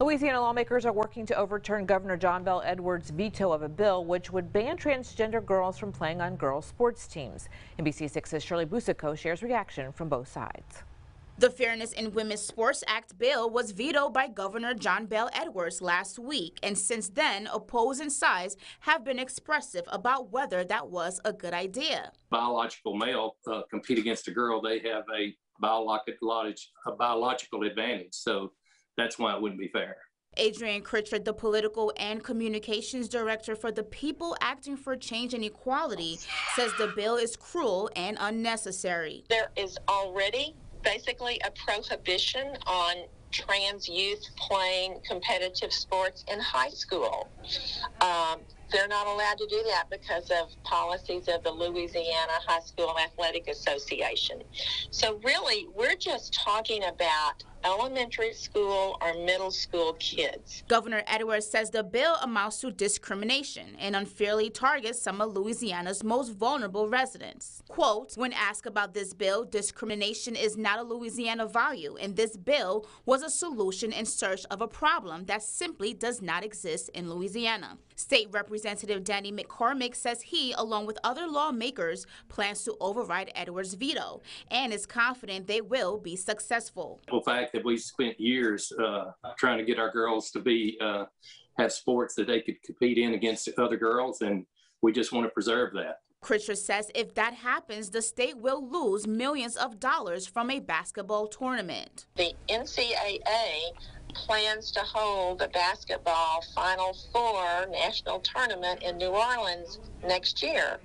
Louisiana lawmakers are working to overturn Governor John Bell Edwards' veto of a bill which would ban transgender girls from playing on girls' sports teams. NBC6's Shirley Busico shares reaction from both sides. The Fairness in Women's Sports Act bill was vetoed by Governor John Bell Edwards last week, and since then, opposing sides have been expressive about whether that was a good idea. Biological male uh, compete against a girl, they have a biological, a biological advantage. So that's why it wouldn't be fair. Adrian Critchard, the political and communications director for the People Acting for Change and Equality, says the bill is cruel and unnecessary. There is already basically a prohibition on trans youth playing competitive sports in high school. Um, they're not allowed to do that because of policies of the Louisiana High School Athletic Association. So, really, we're just talking about elementary school or middle school kids. Governor Edwards says the bill amounts to discrimination and unfairly targets some of Louisiana's most vulnerable residents. Quote, when asked about this bill, discrimination is not a Louisiana value, and this bill was a solution in search of a problem that simply does not exist in Louisiana. State Representative Danny McCormick says he, along with other lawmakers, plans to override Edwards' veto and is confident they will be successful. The fact that we spent years uh, trying to get our girls to be uh, have sports that they could compete in against other girls, and we just want to preserve that. Critchard says if that happens, the state will lose millions of dollars from a basketball tournament. The NCAA plans to hold the basketball Final Four national tournament in New Orleans next year.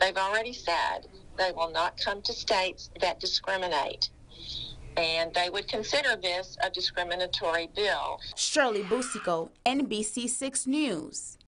They've already said they will not come to states that discriminate and they would consider this a discriminatory bill. Shirley Busico, NBC6 News.